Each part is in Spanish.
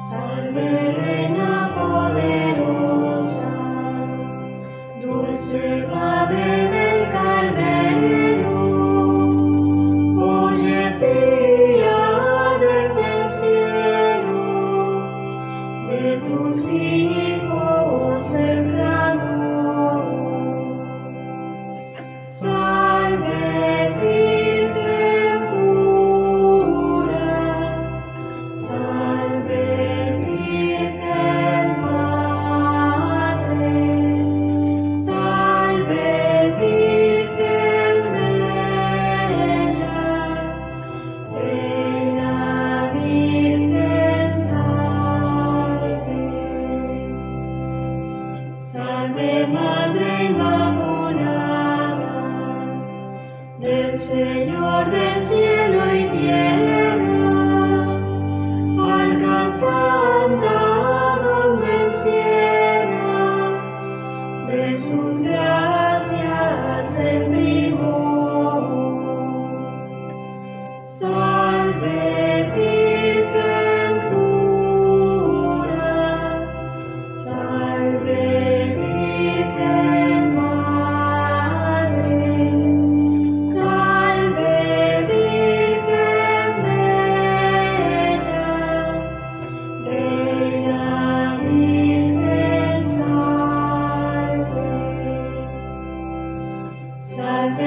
Simon. de madre inmaculada del Señor del cielo y tierra, alcanzada donde encierra de sus gracias el primor.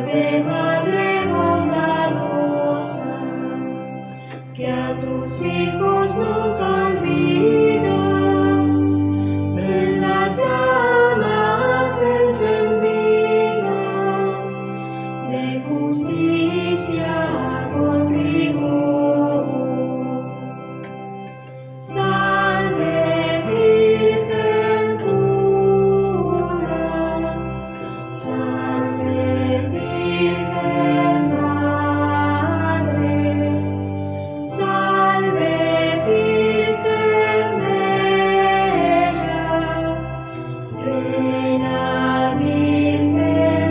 Madre bondadosa, que a tus hijos nunca olvidas, en las llamas encendidas de justicia con.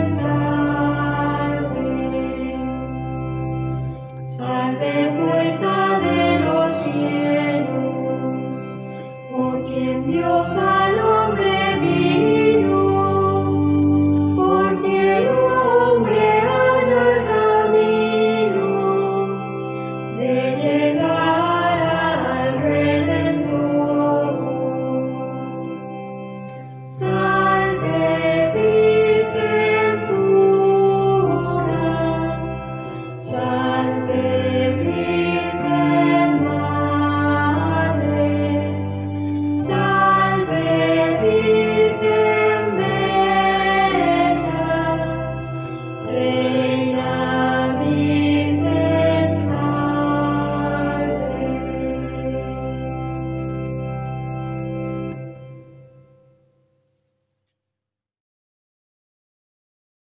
Salve, salve puerta de los cielos, por quien Dios alabó.